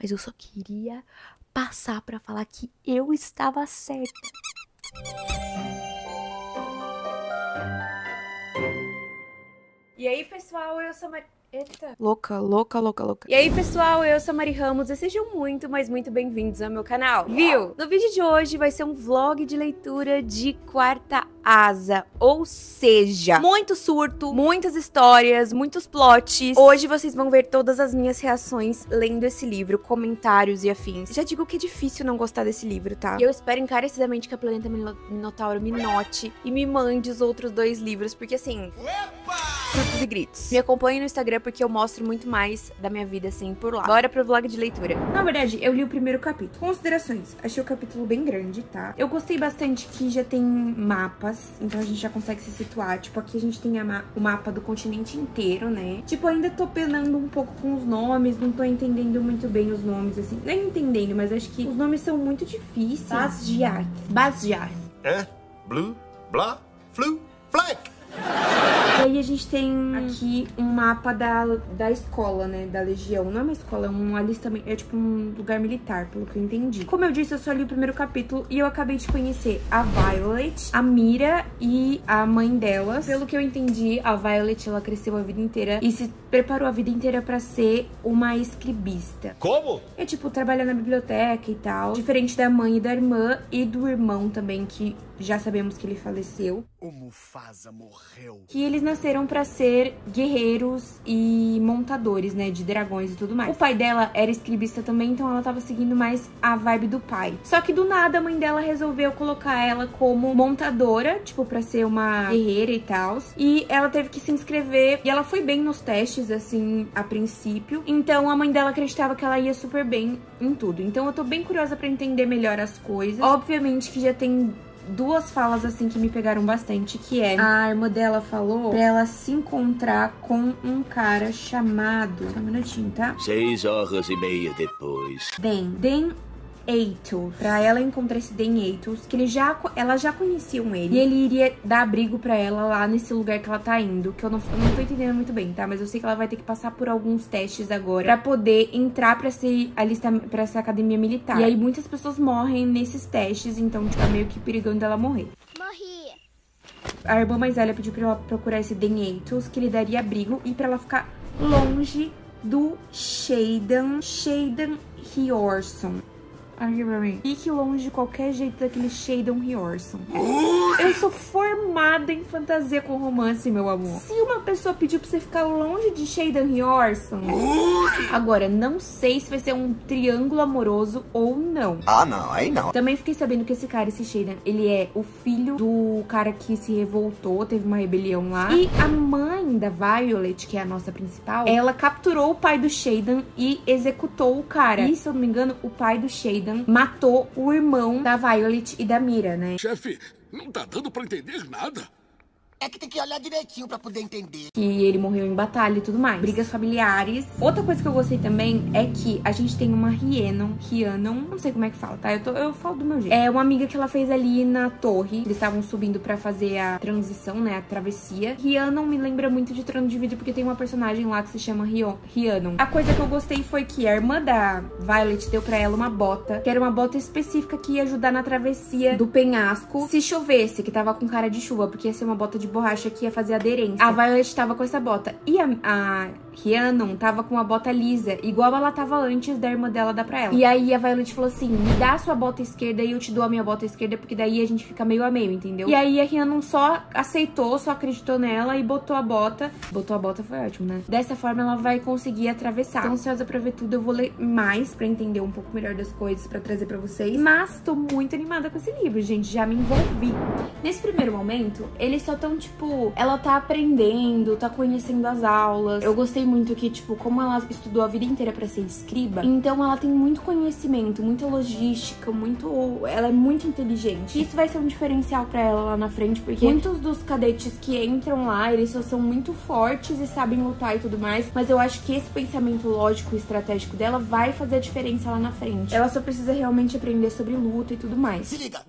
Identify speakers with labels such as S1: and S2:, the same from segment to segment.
S1: mas eu só queria passar pra falar que eu estava certa.
S2: E aí, pessoal, eu sou a. Eita.
S1: Louca, louca, louca, louca.
S2: E aí, pessoal, eu sou a Mari Ramos e sejam muito, mas muito bem-vindos ao meu canal. Viu? No vídeo de hoje vai ser um vlog de leitura de quarta asa, ou seja, muito surto, muitas histórias, muitos plots. Hoje vocês vão ver todas as minhas reações lendo esse livro, comentários e afins. Já digo que é difícil não gostar desse livro, tá? E eu espero encarecidamente que a Planeta Minotauro me note e me mande os outros dois livros, porque assim... Surtos e gritos. Me acompanhe no Instagram porque eu mostro muito mais da minha vida assim por lá. Bora pro vlog de leitura. Na verdade, eu li o primeiro capítulo. Considerações. Achei o capítulo bem grande, tá? Eu gostei bastante que já tem mapas, então a gente já consegue se situar. Tipo, aqui a gente tem ma o mapa do continente inteiro, né? Tipo, ainda tô penando um pouco com os nomes, não tô entendendo muito bem os nomes, assim. Nem entendendo, mas acho que os nomes são muito difíceis. Basgiath. Basgiath.
S3: É? Blue, blá, flu, fleck.
S2: E aí a gente tem aqui um mapa da, da escola, né? Da Legião. Não é uma escola, é um alistamento. É tipo um lugar militar, pelo que eu entendi. Como eu disse, eu só li o primeiro capítulo e eu acabei de conhecer a Violet, a Mira e a mãe delas. Pelo que eu entendi, a Violet ela cresceu a vida inteira e se preparou a vida inteira para ser uma escribista.
S3: Como?
S2: É tipo, trabalhar na biblioteca e tal. Diferente da mãe e da irmã e do irmão também, que já sabemos que ele faleceu.
S3: O Mufasa morreu.
S2: Que eles nasceram para ser guerreiros e montadores, né, de dragões e tudo mais. O pai dela era escribista também, então ela tava seguindo mais a vibe do pai. Só que do nada a mãe dela resolveu colocar ela como montadora, tipo, para ser uma guerreira e tal. E ela teve que se inscrever e ela foi bem nos testes, assim, a princípio. Então a mãe dela acreditava que ela ia super bem em tudo. Então eu tô bem curiosa para entender melhor as coisas. Obviamente que já tem duas falas assim que me pegaram bastante, que é a irmã dela falou pra ela se encontrar com um cara chamado... Só um minutinho, tá?
S3: Seis horas e meia depois.
S2: Den. Den Eitos. Pra ela encontrar esse Den Eitos, que ele já, ela já conheciam ele. E ele iria dar abrigo pra ela lá nesse lugar que ela tá indo. Que eu não, eu não tô entendendo muito bem, tá? Mas eu sei que ela vai ter que passar por alguns testes agora pra poder entrar pra, ser, a lista, pra essa academia militar. E aí muitas pessoas morrem nesses testes, então, tipo, é meio que perigando ela morrer.
S4: Morri.
S2: A irmã mais velha pediu pra ela procurar esse Den Eitos, que lhe daria abrigo e pra ela ficar longe do Shaden, Shaden Riorson aqui pra mim. Fique longe de qualquer jeito daquele Shadon Riorson. Eu sou formada em fantasia com romance, meu amor. Se uma pessoa pediu pra você ficar longe de Shadon Riorson... Agora, não sei se vai ser um triângulo amoroso ou não.
S3: Ah, não, aí não.
S2: Também fiquei sabendo que esse cara, esse Shadon, ele é o filho do cara que se revoltou, teve uma rebelião lá. E a mãe da Violet, que é a nossa principal, ela capturou o pai do Shadon e executou o cara. E, se eu não me engano, o pai do Shadon matou o irmão da Violet e da Mira, né?
S3: Chefe, não tá dando pra entender nada.
S4: É que tem que olhar direitinho pra poder entender.
S2: Que ele morreu em batalha e tudo mais. Brigas familiares. Outra coisa que eu gostei também é que a gente tem uma Rhiannon. Rhiannon, não sei como é que fala, tá? Eu, tô, eu falo do meu jeito. É uma amiga que ela fez ali na torre. Eles estavam subindo pra fazer a transição, né? A travessia. Rhiannon me lembra muito de Trono de Vidro porque tem uma personagem lá que se chama Rhiannon. A coisa que eu gostei foi que a irmã da Violet deu pra ela uma bota, que era uma bota específica que ia ajudar na travessia do penhasco se chovesse, que tava com cara de chuva, porque ia ser uma bota de borracha que ia fazer aderência. A Violet tava com essa bota. E a, a Rhiannon tava com uma bota lisa, igual ela tava antes da irmã dela dar pra ela. E aí a Violet falou assim, me dá a sua bota esquerda e eu te dou a minha bota esquerda, porque daí a gente fica meio a meio, entendeu? E aí a Rhiannon só aceitou, só acreditou nela e botou a bota. Botou a bota foi ótimo, né? Dessa forma ela vai conseguir atravessar. Então, ansiosa pra ver tudo, eu vou ler mais pra entender um pouco melhor das coisas, pra trazer pra vocês. Mas tô muito animada com esse livro, gente. Já me envolvi. Nesse primeiro momento, eles só tão, tipo, ela tá aprendendo, tá conhecendo as aulas. Eu gostei muito que, tipo, como ela estudou a vida inteira pra ser escriba, então ela tem muito conhecimento, muita logística, muito... Ela é muito inteligente. Isso vai ser um diferencial pra ela lá na frente, porque muitos dos cadetes que entram lá, eles só são muito fortes e sabem lutar e tudo mais, mas eu acho que esse pensamento lógico e estratégico dela vai fazer a diferença lá na frente. Ela só precisa realmente aprender sobre luta e tudo mais.
S4: Se liga.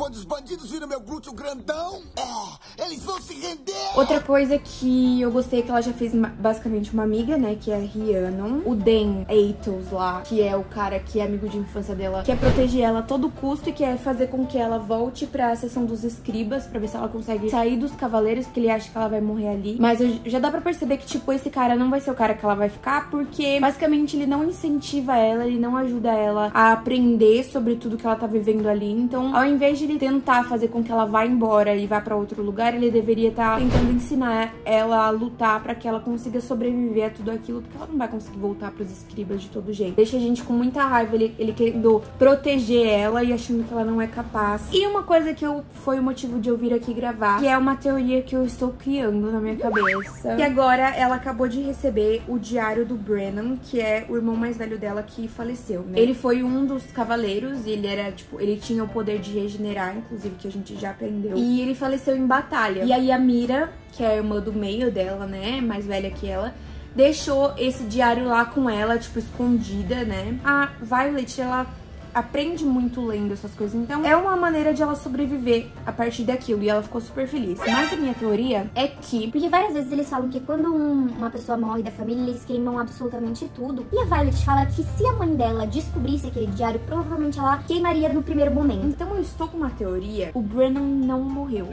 S4: Quando os bandidos viram meu glúteo grandão, é, eles vão se render.
S2: Outra coisa que eu gostei é que ela já fez basicamente uma amiga, né? Que é a Rhiannon. O Dan Atos lá, que é o cara que é amigo de infância dela, quer proteger ela a todo custo e quer fazer com que ela volte pra sessão dos escribas pra ver se ela consegue sair dos cavaleiros, porque ele acha que ela vai morrer ali. Mas já dá pra perceber que, tipo, esse cara não vai ser o cara que ela vai ficar, porque basicamente ele não incentiva ela, ele não ajuda ela a aprender sobre tudo que ela tá vivendo ali. Então, ao invés de ele tentar fazer com que ela vá embora e vá para outro lugar, ele deveria estar tá tentando ensinar ela a lutar para que ela consiga sobreviver a tudo aquilo, porque ela não vai conseguir voltar pros escribas de todo jeito. Deixa a gente com muita raiva, ele, ele querendo proteger ela e achando que ela não é capaz. E uma coisa que eu, foi o motivo de eu vir aqui gravar, que é uma teoria que eu estou criando na minha cabeça. E agora ela acabou de receber o diário do Brennan, que é o irmão mais velho dela que faleceu, né? Ele foi um dos cavaleiros, ele era, tipo, ele tinha o poder de regenerar, inclusive, que a gente já aprendeu. E ele faleceu em batalha. E aí a Mira, que é a irmã do meio dela, né, mais velha que ela, deixou esse diário lá com ela, tipo, escondida, né? A Violet, ela aprende muito lendo essas coisas. Então, é uma maneira de ela sobreviver a partir daquilo. E ela ficou super feliz. Mas a minha teoria é que.
S5: Porque várias vezes eles falam que quando um, uma pessoa morre da família, eles queimam absolutamente tudo. E a Violet fala que se a mãe dela descobrisse aquele diário, provavelmente ela queimaria no primeiro momento.
S2: Então, eu estou com uma teoria: o Brennan não morreu.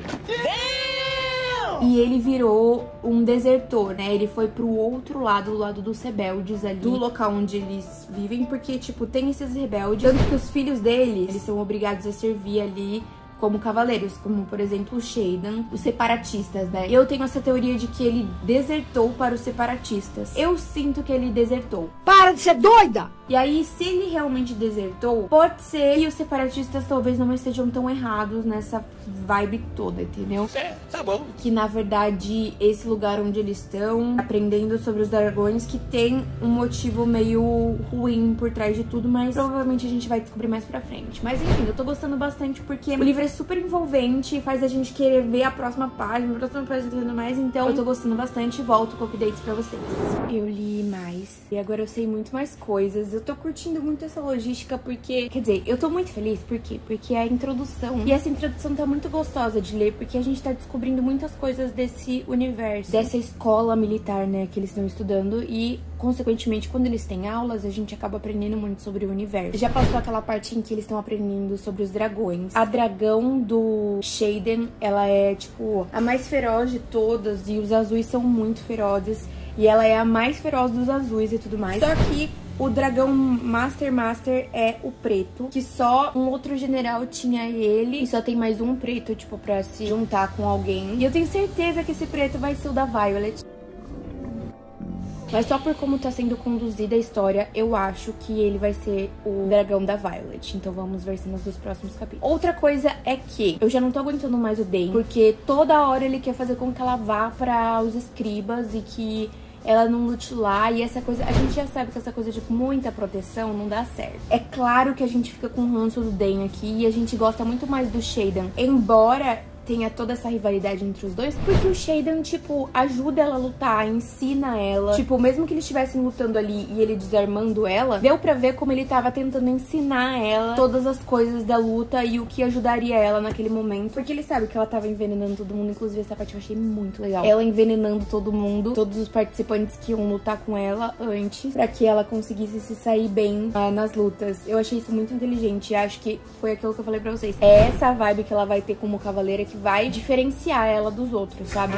S2: E ele virou um desertor, né? Ele foi pro outro lado, do lado dos rebeldes ali, do local onde eles vivem, porque, tipo, tem esses rebeldes. Tanto que os filhos deles, eles são obrigados a servir ali como cavaleiros, como por exemplo o Shaden, os separatistas, né? Eu tenho essa teoria de que ele desertou para os separatistas. Eu sinto que ele desertou.
S6: Para de ser doida!
S2: E aí, se ele realmente desertou, pode ser que os separatistas talvez não estejam tão errados nessa vibe toda, entendeu?
S3: É, tá bom.
S2: Que na verdade, esse lugar onde eles estão, aprendendo sobre os dragões, que tem um motivo meio ruim por trás de tudo, mas provavelmente a gente vai descobrir mais pra frente. Mas enfim, eu tô gostando bastante porque o livro é super envolvente, faz a gente querer ver a próxima página, a próxima página e tudo mais, então eu tô gostando bastante e volto com updates pra vocês. Eu li mais e agora eu sei muito mais coisas eu tô curtindo muito essa logística porque, quer dizer, eu tô muito feliz, por quê? Porque é a introdução, e essa introdução tá muito gostosa de ler, porque a gente tá descobrindo muitas coisas desse universo, dessa escola militar, né, que eles estão estudando, e consequentemente, quando eles têm aulas, a gente acaba aprendendo muito sobre o universo. Já passou aquela parte em que eles estão aprendendo sobre os dragões. A dragão do Shaden, ela é, tipo, a mais feroz de todas, e os azuis são muito ferozes. E ela é a mais feroz dos azuis e tudo mais. Só que o dragão Master Master é o preto, que só um outro general tinha ele. E só tem mais um preto, tipo, pra se juntar com alguém. E eu tenho certeza que esse preto vai ser o da Violet. Mas só por como tá sendo conduzida a história, eu acho que ele vai ser o dragão da Violet. Então vamos ver cenas dos próximos capítulos. Outra coisa é que eu já não tô aguentando mais o Dane, porque toda hora ele quer fazer com que ela vá para os escribas e que ela não lute lá e essa coisa. A gente já sabe que essa coisa de muita proteção não dá certo. É claro que a gente fica com o ranço do Den aqui e a gente gosta muito mais do Shaden. Embora tenha toda essa rivalidade entre os dois, porque o Shaden, tipo, ajuda ela a lutar, ensina ela. Tipo, mesmo que eles estivessem lutando ali e ele desarmando ela, deu pra ver como ele tava tentando ensinar ela todas as coisas da luta e o que ajudaria ela naquele momento. Porque ele sabe que ela tava envenenando todo mundo, inclusive essa parte eu achei muito legal. Ela envenenando todo mundo, todos os participantes que iam lutar com ela antes, para que ela conseguisse se sair bem uh, nas lutas. Eu achei isso muito inteligente e acho que foi aquilo que eu falei pra vocês. É essa vibe que ela vai ter como cavaleira que vai diferenciar ela dos outros, sabe?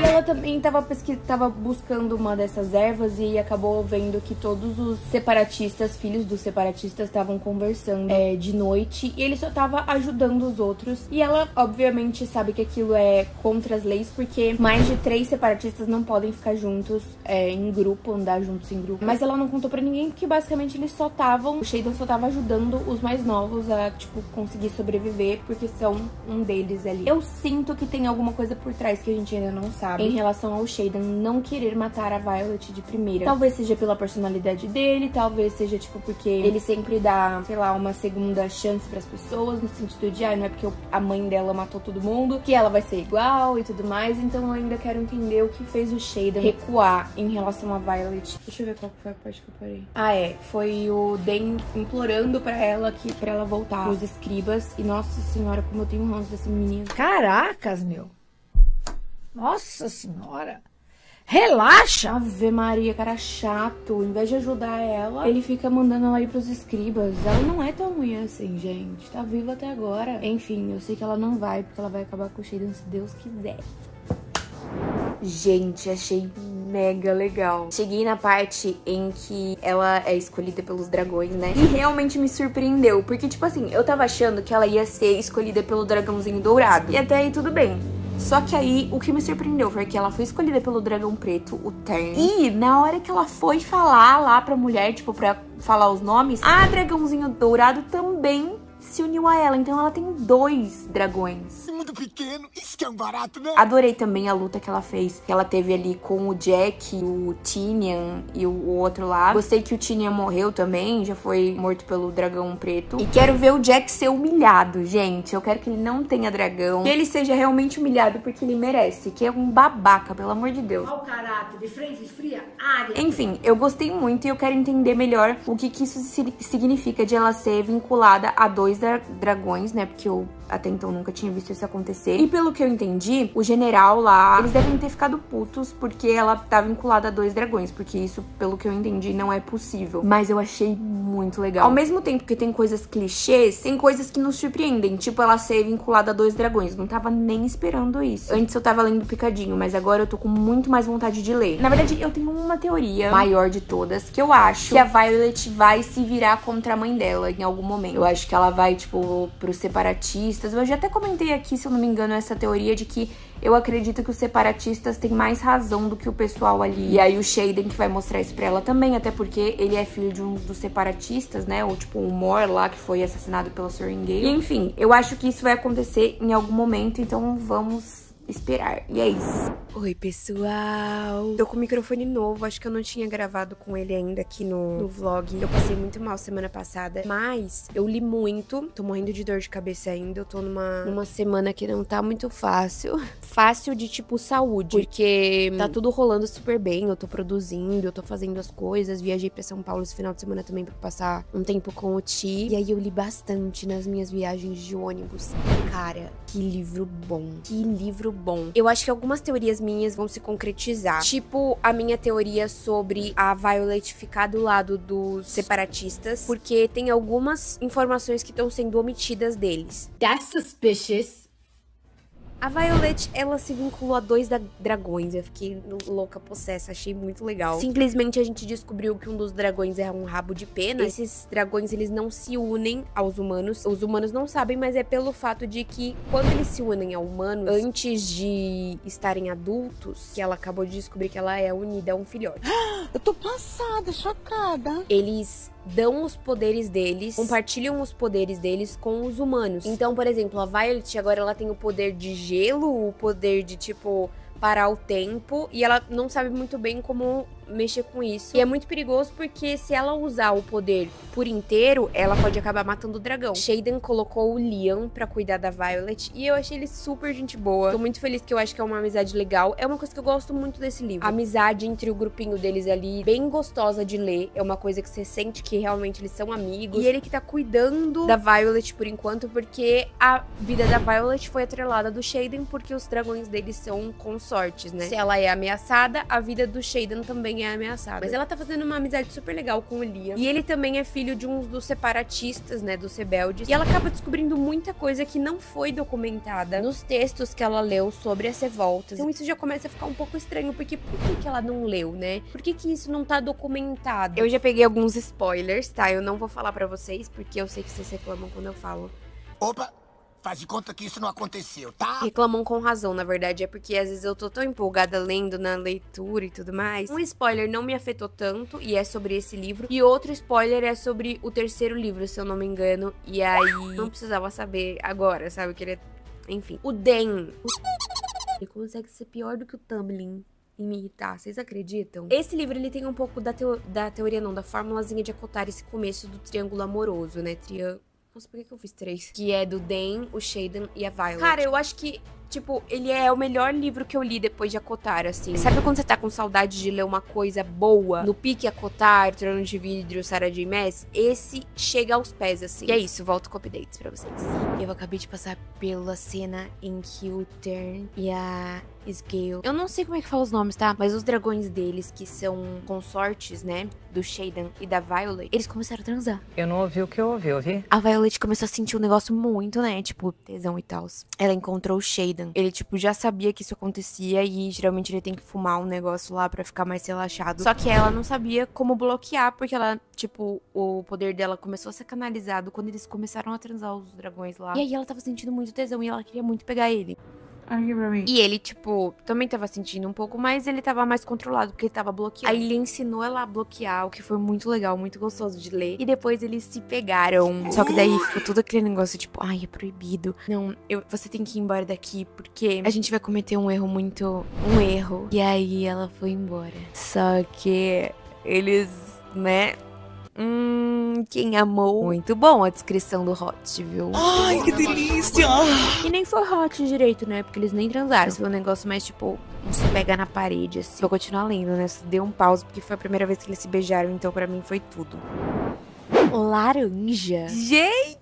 S2: E ela também estava tava buscando uma dessas ervas e acabou vendo que todos os separatistas, filhos dos separatistas, estavam conversando é, de noite e ele só estava ajudando os outros. E ela, obviamente, sabe que aquilo é contra as leis, porque mais de três separatistas não podem ficar juntos é, em grupo, andar juntos em grupo. Mas ela não contou pra ninguém porque basicamente eles só estavam. O Shaden só tava ajudando os mais novos a, tipo, conseguir sobreviver, porque são um deles ali. Eu sinto que tem alguma coisa por trás que a gente ainda não sabe sabe? Em relação ao Shaden não querer matar a Violet de primeira. Talvez seja pela personalidade dele, talvez seja, tipo, porque ele sempre dá, sei lá, uma segunda chance pras pessoas, no sentido de, ah, não é porque a mãe dela matou todo mundo, que ela vai ser igual e tudo mais. Então eu ainda quero entender o que fez o Shaden recuar em relação a Violet. Deixa eu ver qual foi a parte que eu parei. Ah, é. Foi o Den implorando pra ela que para ela voltar pros escribas. E nossa senhora, como eu tenho ranço desse menino.
S6: Caracas, meu. Nossa senhora. Relaxa!
S2: Ave Maria, cara chato. Em vez de ajudar ela, ele fica mandando ela ir pros escribas. Ela não é tão ruim assim, gente. Tá viva até agora. Enfim, eu sei que ela não vai, porque ela vai acabar com o Shaden se Deus quiser. Gente, achei mega legal. Cheguei na parte em que ela é escolhida pelos dragões, né? E realmente me surpreendeu. Porque, tipo assim, eu tava achando que ela ia ser escolhida pelo dragãozinho dourado. E até aí tudo bem. Só que aí, o que me surpreendeu foi que ela foi escolhida pelo dragão preto, o Tern. E na hora que ela foi falar lá pra mulher, tipo, pra falar os nomes, a dragãozinho dourado também se uniu a ela. Então ela tem dois dragões.
S4: Mundo pequeno, isso que é um barato, né?
S2: Adorei também a luta que ela fez, que ela teve ali com o Jack, o Tinian e o outro lá. Gostei que o Tinian morreu também, já foi morto pelo dragão preto. E quero ver o Jack ser humilhado, gente. Eu quero que ele não tenha dragão, que ele seja realmente humilhado porque ele merece, que é um babaca, pelo amor de Deus.
S6: Mau caráter, de frente esfria, área.
S2: Enfim, eu gostei muito e eu quero entender melhor o que, que isso significa de ela ser vinculada a dois dra dragões, né? Porque eu até então nunca tinha visto isso acontecer. E pelo que eu entendi, o general lá, eles devem ter ficado putos porque ela tá vinculada a dois dragões, porque isso, pelo que eu entendi, não é possível. Mas eu achei muito legal. Ao mesmo tempo que tem coisas clichês, tem coisas que nos surpreendem, tipo ela ser vinculada a dois dragões. Não tava nem esperando isso. Antes eu tava lendo picadinho, mas agora eu tô com muito mais vontade de ler. Na verdade, eu tenho uma teoria maior de todas, que eu acho que a Violet vai se virar contra a mãe dela em algum momento. Eu acho que ela vai, tipo, pros separatistas. Eu já até comentei aqui, se eu não me engano, essa teoria de que eu acredito que os separatistas têm mais razão do que o pessoal ali. E aí o Shaden que vai mostrar isso pra ela também, até porque ele é filho de um dos separatistas, né? Ou tipo o Mor lá, que foi assassinado pela Sorengale. E enfim, eu acho que isso vai acontecer em algum momento, então vamos esperar. E é isso. Oi, pessoal. Tô com o microfone novo, acho que eu não tinha gravado com ele ainda aqui no, no vlog. Eu passei muito mal semana passada, mas eu li muito. Tô morrendo de dor de cabeça ainda. Eu tô numa, numa semana que não tá muito fácil. Fácil de tipo saúde, porque tá tudo rolando super bem. Eu tô produzindo, eu tô fazendo as coisas. Viajei pra São Paulo esse final de semana também pra passar um tempo com o Ti. E aí eu li bastante nas minhas viagens de ônibus. Cara, que livro bom. Que livro bom. Eu acho que algumas teorias minhas vão se concretizar. Tipo a minha teoria sobre a Violet ficar do lado dos separatistas, porque tem algumas informações que estão sendo omitidas deles.
S6: That's suspicious.
S2: A Violet, ela se vinculou a dois dragões. Eu fiquei louca, possessa, achei muito legal. Simplesmente a gente descobriu que um dos dragões é um rabo de pena. Esses dragões, eles não se unem aos humanos. Os humanos não sabem, mas é pelo fato de que quando eles se unem a humanos, antes de estarem adultos, que ela acabou de descobrir que ela é unida a um filhote.
S4: Eu tô passada, chocada.
S2: Eles dão os poderes deles, compartilham os poderes deles com os humanos. Então, por exemplo, a Violet agora ela tem o poder de gelo, o poder de tipo parar o tempo e ela não sabe muito bem como mexer com isso. E é muito perigoso porque se ela usar o poder por inteiro, ela pode acabar matando o dragão. Shaden colocou o Liam para cuidar da Violet e eu achei ele super gente boa. Tô muito feliz que eu acho que é uma amizade legal. É uma coisa que eu gosto muito desse livro. A amizade entre o grupinho deles ali, bem gostosa de ler. É uma coisa que você sente que realmente eles são amigos. E ele que tá cuidando da Violet por enquanto, porque a vida da Violet foi atrelada do Shaden, porque os dragões deles são consortes, né? Se ela é ameaçada, a vida do Shaden também é ameaçada. Mas ela tá fazendo uma amizade super legal com o Liam. E ele também é filho de um dos separatistas, né, dos rebeldes. E ela acaba descobrindo muita coisa que não foi documentada nos textos que ela leu sobre as revoltas. Então isso já começa a ficar um pouco estranho, porque por que, que ela não leu, né? Por que, que isso não tá documentado? Eu já peguei alguns spoilers, tá? Eu não vou falar para vocês, porque eu sei que vocês reclamam quando eu falo.
S4: Opa, Faz de conta que isso não aconteceu, tá?
S2: Reclamam com razão, na verdade. É porque às vezes eu tô tão empolgada lendo na leitura e tudo mais. Um spoiler não me afetou tanto, e é sobre esse livro. E outro spoiler é sobre o terceiro livro, se eu não me engano. E aí não precisava saber agora, sabe? Que ele é... Enfim. O Den. Ele consegue ser pior do que o Tumbling me irritar, vocês acreditam? Esse livro, ele tem um pouco da, teo da teoria, não, da formulazinha de acotar esse começo do triângulo amoroso, né? Triângulo... Nossa, por que, que eu fiz três? Que é do Dan, o Shaden e a Violet. Cara, eu acho que Tipo, ele é o melhor livro que eu li depois de Acotar, assim. Sabe quando você tá com saudade de ler uma coisa boa? No pique Acotar, Trono de Vidro, Sarah J. Maas? Esse chega aos pés, assim. E é isso, volto com updates pra vocês. Eu acabei de passar pela cena em que o Tern e a Scale. Eu não sei como é que fala os nomes, tá? Mas os dragões deles, que são consortes, né? Do Shaden e da Violet, eles começaram a transar.
S7: Eu não ouvi o que eu ouvi, ouvi?
S2: A Violet começou a sentir um negócio muito, né? Tipo, tesão e tal. Ela encontrou o Shaden ele, tipo, já sabia que isso acontecia e geralmente ele tem que fumar um negócio lá para ficar mais relaxado. Só que ela não sabia como bloquear, porque ela, tipo, o poder dela começou a ser canalizado quando eles começaram a transar os dragões lá. E aí ela tava sentindo muito tesão e ela queria muito pegar ele.
S8: Aqui pra mim.
S2: E ele, tipo, também tava sentindo um pouco, mas ele tava mais controlado, porque ele tava bloqueado. Aí ele ensinou ela a bloquear, o que foi muito legal, muito gostoso de ler. E depois eles se pegaram. Só que daí ficou todo aquele negócio, tipo, ai, é proibido. Não, eu, você tem que ir embora daqui, porque a gente vai cometer um erro muito. um erro. E aí ela foi embora. Só que eles, né? Hum, quem amou? Muito bom a descrição do Hot, viu?
S9: Ai, que delícia!
S2: E nem foi Hot direito, né? Porque eles nem transaram. Foi um negócio mais tipo, uns pega na parede, assim. Vou continuar lendo, né? Só deu um pause, porque foi a primeira vez que eles se beijaram, então pra mim foi tudo. Laranja. Gente!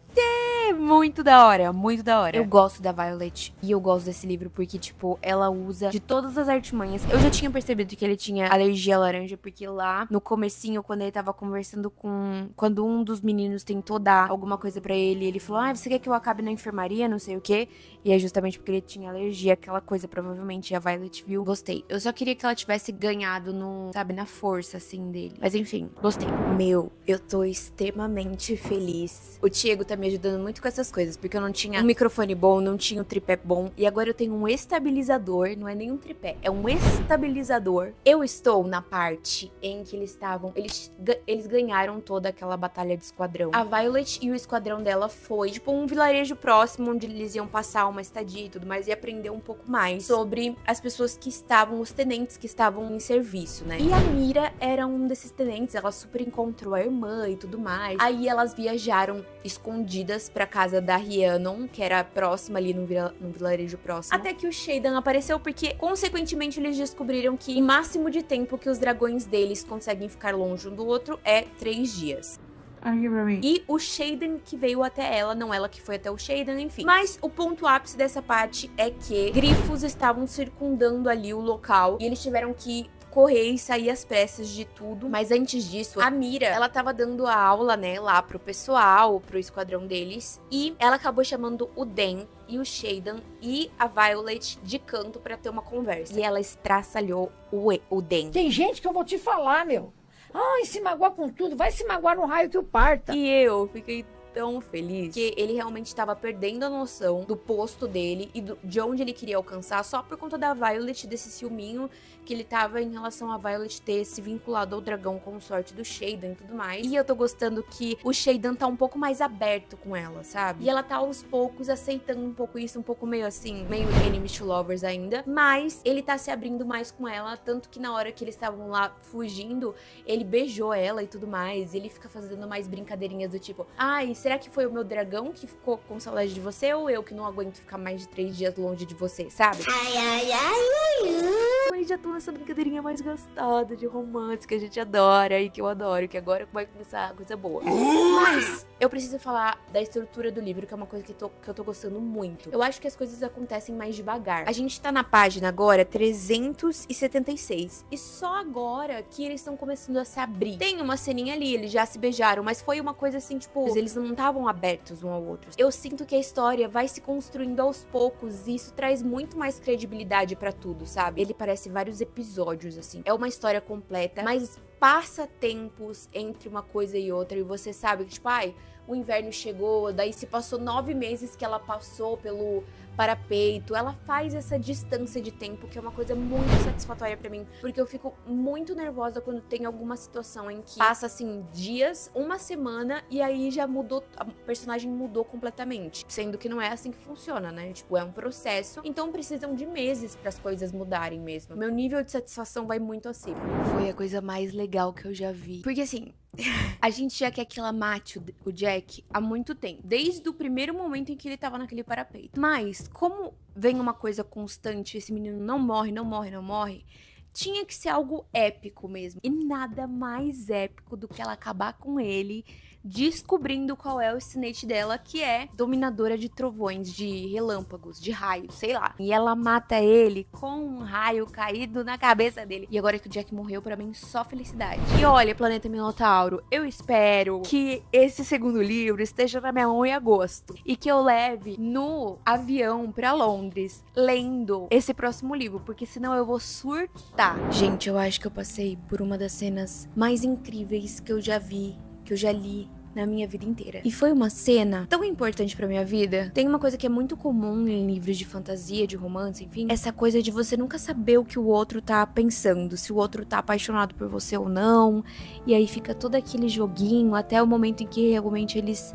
S2: Muito da hora, muito da hora. Eu gosto da Violet e eu gosto desse livro porque, tipo, ela usa de todas as artimanhas. Eu já tinha percebido que ele tinha alergia à laranja, porque lá no comecinho, quando ele tava conversando com. Quando um dos meninos tentou dar alguma coisa para ele, ele falou: Ah, você quer que eu acabe na enfermaria? Não sei o quê. E é justamente porque ele tinha alergia àquela coisa, provavelmente. E a Violet viu. Gostei. Eu só queria que ela tivesse ganhado no, sabe, na força, assim, dele. Mas enfim, gostei. Meu, eu tô extremamente feliz. O Diego tá me ajudando muito com essas coisas, porque eu não tinha um microfone bom, não tinha um tripé bom. E agora eu tenho um estabilizador, não é nem um tripé, é um estabilizador. Eu estou na parte em que eles estavam. Eles, eles ganharam toda aquela batalha de esquadrão. A Violet e o esquadrão dela foi, tipo, um vilarejo próximo onde eles iam passar uma estadia e tudo mais e aprender um pouco mais sobre as pessoas que estavam, os tenentes que estavam em serviço, né? E a Mira era um desses tenentes, ela super encontrou a irmã e tudo mais. Aí elas viajaram escondidas pra casa da Rhiannon, que era próxima ali no, vila, no vilarejo próximo. Até que o Shaden apareceu, porque consequentemente eles descobriram que o máximo de tempo que os dragões deles conseguem ficar longe um do outro é três dias.
S8: Aqui pra mim.
S2: E o Shaden que veio até ela, não ela que foi até o Shaden, enfim. Mas o ponto ápice dessa parte é que grifos estavam circundando ali o local e eles tiveram que correr e sair às pressas de tudo. Mas antes disso, a Mira, ela tava dando a aula, né, lá pro pessoal, pro esquadrão deles. E ela acabou chamando o Dan e o Shaden e a Violet de canto para ter uma conversa. E ela estraçalhou o, o Dan.
S6: Tem gente que eu vou te falar, meu. Ai, se magoar com tudo, vai se magoar no raio que o parta.
S2: E eu fiquei tão feliz que ele realmente estava perdendo a noção do posto dele e do, de onde ele queria alcançar só por conta da Violet, desse ciúminho que ele tava em relação a Violet ter se vinculado ao dragão com sorte do Shaden e tudo mais. E eu tô gostando que o Shaden tá um pouco mais aberto com ela, sabe? E ela tá aos poucos aceitando um pouco isso, um pouco meio assim, meio enemy to lovers ainda. Mas ele tá se abrindo mais com ela, tanto que na hora que eles estavam lá fugindo, ele beijou ela e tudo mais. E ele fica fazendo mais brincadeirinhas do tipo, ai, será que foi o meu dragão que ficou com saudade de você ou eu que não aguento ficar mais de três dias longe de você, sabe? Ai, ai, ai, ai, ai. Já tô essa brincadeirinha mais gostosa de romance que a gente adora e que eu adoro, que agora vai começar a coisa boa. Mas eu preciso falar da estrutura do livro, que é uma coisa que, tô, que eu tô gostando muito. Eu acho que as coisas acontecem mais devagar. A gente tá na página agora 376 e só agora que eles estão começando a se abrir. Tem uma ceninha ali, eles já se beijaram, mas foi uma coisa assim, tipo, eles não estavam abertos um ao outro. Eu sinto que a história vai se construindo aos poucos e isso traz muito mais credibilidade para tudo, sabe? Ele parece vários episódios assim. É uma história completa, mas passa tempos entre uma coisa e outra e você sabe que tipo, ai, o inverno chegou, daí se passou nove meses que ela passou pelo parapeito. Ela faz essa distância de tempo, que é uma coisa muito satisfatória para mim, porque eu fico muito nervosa quando tem alguma situação em que passa assim dias, uma semana e aí já mudou, a personagem mudou completamente, sendo que não é assim que funciona, né? Tipo, é um processo, então precisam de meses para as coisas mudarem mesmo. Meu nível de satisfação vai muito acima. Foi a coisa mais legal que eu já vi. Porque assim, a gente já quer que ela mate o Jack há muito tempo. Desde o primeiro momento em que ele tava naquele parapeito. Mas, como vem uma coisa constante, esse menino não morre, não morre, não morre, tinha que ser algo épico mesmo. E nada mais épico do que ela acabar com ele descobrindo qual é o Snake dela, que é dominadora de trovões, de relâmpagos, de raios, sei lá. E ela mata ele com um raio caído na cabeça dele. E agora que o Jack morreu, para mim, só felicidade. E olha, Planeta Minotauro, eu espero que esse segundo livro esteja na minha mão em agosto. E que eu leve no avião para Londres lendo esse próximo livro, porque senão eu vou surtar. Gente, eu acho que eu passei por uma das cenas mais incríveis que eu já vi que eu já li na minha vida inteira. E foi uma cena tão importante para minha vida. Tem uma coisa que é muito comum em livros de fantasia, de romance, enfim, essa coisa de você nunca saber o que o outro tá pensando, se o outro tá apaixonado por você ou não. E aí fica todo aquele joguinho até o momento em que realmente eles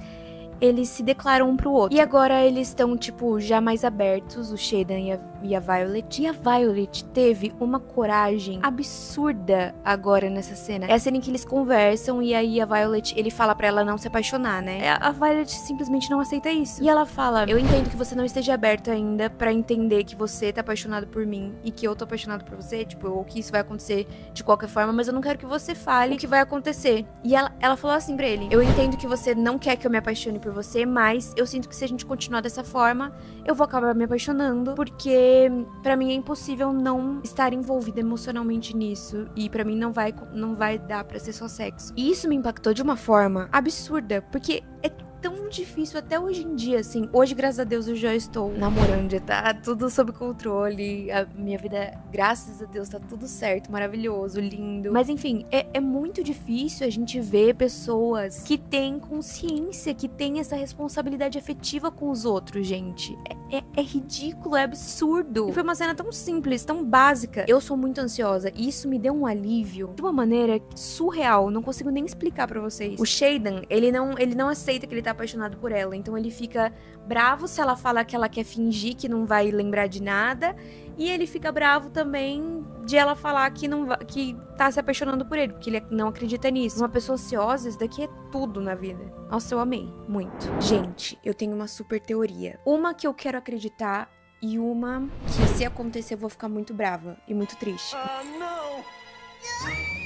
S2: eles se declaram um pro outro. E agora eles estão, tipo, já mais abertos, o Shaden e a, e a Violet. E a Violet teve uma coragem absurda agora nessa cena. É a cena em que eles conversam e aí a Violet, ele fala para ela não se apaixonar, né? A Violet simplesmente não aceita isso. E ela fala: Eu entendo que você não esteja aberto ainda para entender que você tá apaixonado por mim e que eu tô apaixonado por você, tipo, ou que isso vai acontecer de qualquer forma, mas eu não quero que você fale o que vai acontecer. E ela, ela falou assim pra ele: Eu entendo que você não quer que eu me apaixone por você, mas eu sinto que se a gente continuar dessa forma, eu vou acabar me apaixonando, porque para mim é impossível não estar envolvida emocionalmente nisso e para mim não vai não vai dar para ser só sexo. E isso me impactou de uma forma absurda, porque é tão difícil até hoje em dia, assim. Hoje, graças a Deus, eu já estou namorando, tá tudo sob controle. A minha vida, graças a Deus, tá tudo certo, maravilhoso, lindo. Mas enfim, é, é muito difícil a gente ver pessoas que têm consciência, que têm essa responsabilidade afetiva com os outros, gente. É, é, é ridículo, é absurdo. E foi uma cena tão simples, tão básica. Eu sou muito ansiosa e isso me deu um alívio de uma maneira surreal. Não consigo nem explicar para vocês. O Shaden, ele não, ele não aceita que ele tá apaixonado por ela. Então ele fica bravo se ela fala que ela quer fingir que não vai lembrar de nada. E ele fica bravo também de ela falar que não que tá se apaixonando por ele, porque ele não acredita nisso. Uma pessoa ansiosa, isso daqui é tudo na vida. Nossa, eu amei muito. Gente, eu tenho uma super teoria. Uma que eu quero acreditar e uma que se acontecer eu vou ficar muito brava e muito triste. Ah, não!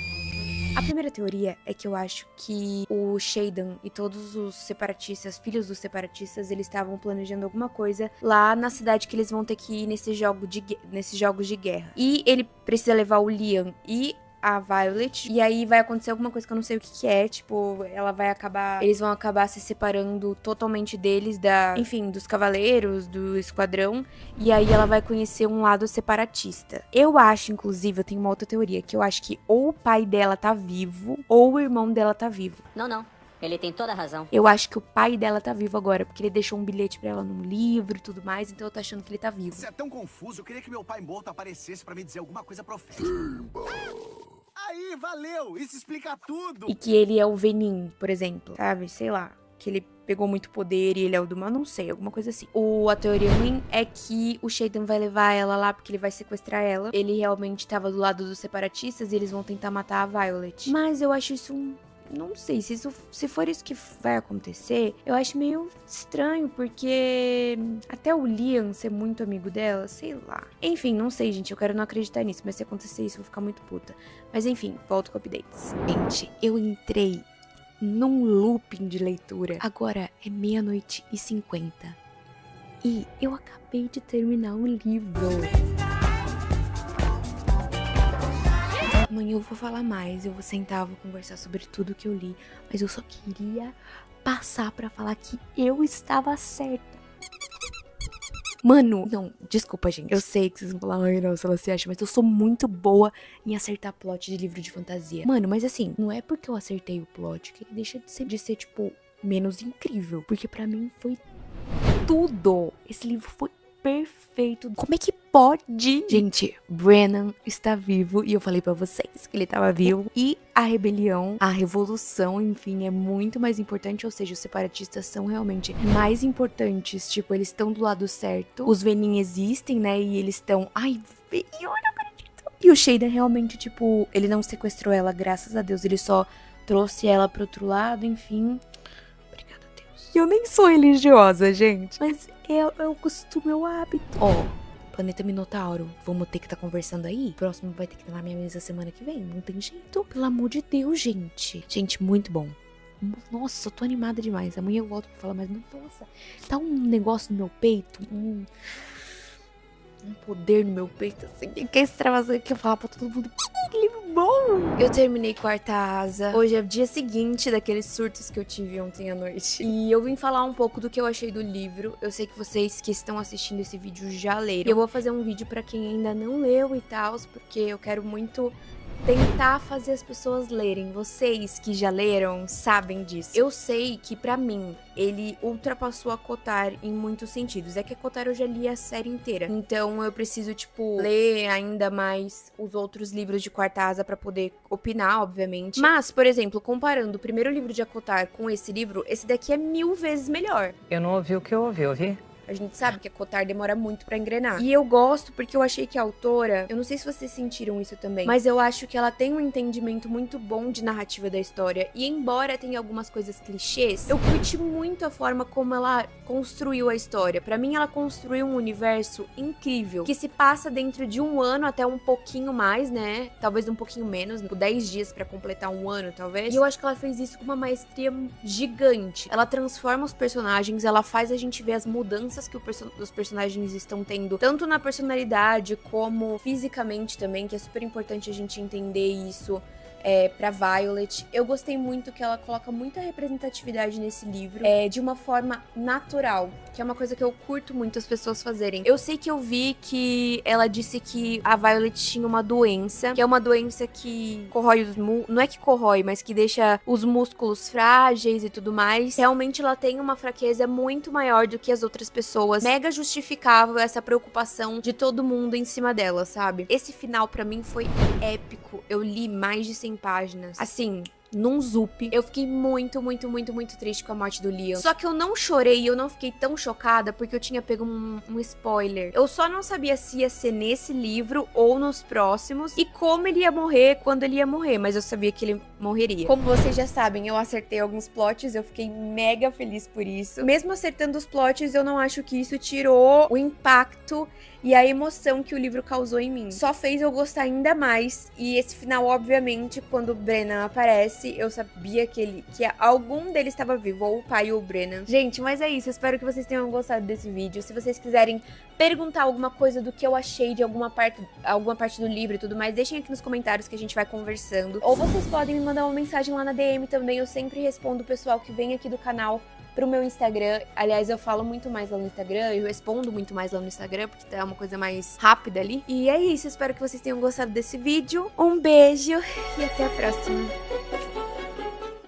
S2: A primeira teoria é que eu acho que o Shaden e todos os separatistas, filhos dos separatistas, eles estavam planejando alguma coisa lá na cidade que eles vão ter que ir nesse jogo de, nesses jogos de guerra. E ele precisa levar o Liam e a Violet. E aí vai acontecer alguma coisa que eu não sei o que, que, é. Tipo, ela vai acabar. Eles vão acabar se separando totalmente deles, da. Enfim, dos cavaleiros, do esquadrão. E aí ela vai conhecer um lado separatista. Eu acho, inclusive, eu tenho uma outra teoria, que eu acho que ou o pai dela tá vivo, ou o irmão dela tá vivo.
S7: Não, não. Ele tem toda a razão.
S2: Eu acho que o pai dela tá vivo agora, porque ele deixou um bilhete para ela num livro e tudo mais, então eu tô achando que ele tá vivo.
S9: Isso é tão confuso, eu queria que meu pai morto aparecesse para me dizer alguma coisa profética. Aí, valeu! Isso explica tudo!
S2: E que ele é o Venin, por exemplo, sabe? Sei lá. Que ele pegou muito poder e ele é o do mal, não sei, alguma coisa assim. O, a teoria ruim é que o Shaden vai levar ela lá porque ele vai sequestrar ela. Ele realmente tava do lado dos separatistas e eles vão tentar matar a Violet. Mas eu acho isso um não sei, se, isso, se for isso que vai acontecer, eu acho meio estranho, porque até o Liam ser muito amigo dela, sei lá. Enfim, não sei, gente, eu quero não acreditar nisso, mas se acontecer isso, eu vou ficar muito puta. Mas enfim, volto com updates. Gente, eu entrei num looping de leitura. Agora é meia-noite e cinquenta. E eu acabei de terminar o livro. Amanhã eu vou falar mais, eu vou sentar, vou conversar sobre tudo que eu li, mas eu só queria passar para falar que eu estava certa. Mano, não, desculpa, gente. Eu sei que vocês vão falar, ai, nossa, ela se acha, mas eu sou muito boa em acertar plot de livro de fantasia. Mano, mas assim, não é porque eu acertei o plot que deixa de ser, de ser tipo, menos incrível. Porque para mim foi tudo. Esse livro foi perfeito. Como é que pode? Gente, Brennan está vivo e eu falei para vocês que ele estava vivo. E a rebelião, a revolução, enfim, é muito mais importante. Ou seja, os separatistas são realmente mais importantes. Tipo, eles estão do lado certo. Os Venin existem, né? E eles estão. Ai, eu não acredito. E o Shaden realmente, tipo, ele não sequestrou ela, graças a Deus. Ele só trouxe ela pro outro lado, enfim. Obrigada a Deus. Eu nem sou religiosa, gente. Mas é, é o costume, é o hábito. Ó, oh, Planeta Minotauro, vamos ter que estar tá conversando aí? Próximo vai ter que estar na minha mesa semana que vem. Não tem jeito. Pelo amor de Deus, gente. Gente, muito bom. Nossa, eu tô animada demais. Amanhã eu volto pra falar mais. Nossa, tá um negócio no meu peito. Hum um poder no meu peito, assim, que é extravasante que eu falo pra todo mundo. Que livro bom! Eu terminei Quarta Asa. Hoje é o dia seguinte daqueles surtos que eu tive ontem à noite. E eu vim falar um pouco do que eu achei do livro. Eu sei que vocês que estão assistindo esse vídeo já leram. Eu vou fazer um vídeo para quem ainda não leu e tal, porque eu quero muito tentar fazer as pessoas lerem. Vocês que já leram sabem disso. Eu sei que para mim ele ultrapassou a Cotar em muitos sentidos. É que a Cotar eu já li a série inteira. Então eu preciso tipo ler ainda mais os outros livros de Quarta Asa para poder opinar, obviamente. Mas, por exemplo, comparando o primeiro livro de Acotar com esse livro, esse daqui é mil vezes melhor.
S10: Eu não ouvi o que eu ouvi, ouvi?
S2: A gente sabe que a Cotar demora muito para engrenar. E eu gosto porque eu achei que a autora, eu não sei se vocês sentiram isso também, mas eu acho que ela tem um entendimento muito bom de narrativa da história. E embora tenha algumas coisas clichês, eu curti muito a forma como ela construiu a história. Para mim, ela construiu um universo incrível que se passa dentro de um ano até um pouquinho mais, né? Talvez um pouquinho menos, 10 dias para completar um ano, talvez. E eu acho que ela fez isso com uma maestria gigante. Ela transforma os personagens, ela faz a gente ver as mudanças mudanças que perso os personagens estão tendo, tanto na personalidade como fisicamente também, que é super importante a gente entender isso é, para Violet. Eu gostei muito que ela coloca muita representatividade nesse livro, é, de uma forma natural, que é uma coisa que eu curto muito as pessoas fazerem. Eu sei que eu vi que ela disse que a Violet tinha uma doença, que é uma doença que corrói os não é que corrói, mas que deixa os músculos frágeis e tudo mais. Realmente ela tem uma fraqueza muito maior do que as outras pessoas. Mega justificável essa preocupação de todo mundo em cima dela, sabe? Esse final para mim foi épico. Eu li mais de 100 páginas. Assim, num zup. Eu fiquei muito, muito, muito, muito triste com a morte do Leon. Só que eu não chorei eu não fiquei tão chocada porque eu tinha pego um, um, spoiler. Eu só não sabia se ia ser nesse livro ou nos próximos e como ele ia morrer quando ele ia morrer, mas eu sabia que ele morreria. Como vocês já sabem, eu acertei alguns plots, eu fiquei mega feliz por isso. Mesmo acertando os plots, eu não acho que isso tirou o impacto e a emoção que o livro causou em mim. Só fez eu gostar ainda mais. E esse final, obviamente, quando o Brennan aparece, eu sabia que ele que algum deles estava vivo, ou o pai ou o Brennan. Gente, mas é isso. Espero que vocês tenham gostado desse vídeo. Se vocês quiserem perguntar alguma coisa do que eu achei de alguma parte, alguma parte do livro e tudo mais, deixem aqui nos comentários que a gente vai conversando. Ou vocês podem me mandar uma mensagem lá na DM também. Eu sempre respondo o pessoal que vem aqui do canal pro meu Instagram. Aliás, eu falo muito mais lá no Instagram, eu respondo muito mais lá no Instagram, porque é uma coisa mais rápida ali. E é isso, espero que vocês tenham gostado desse vídeo. Um beijo e até a próxima.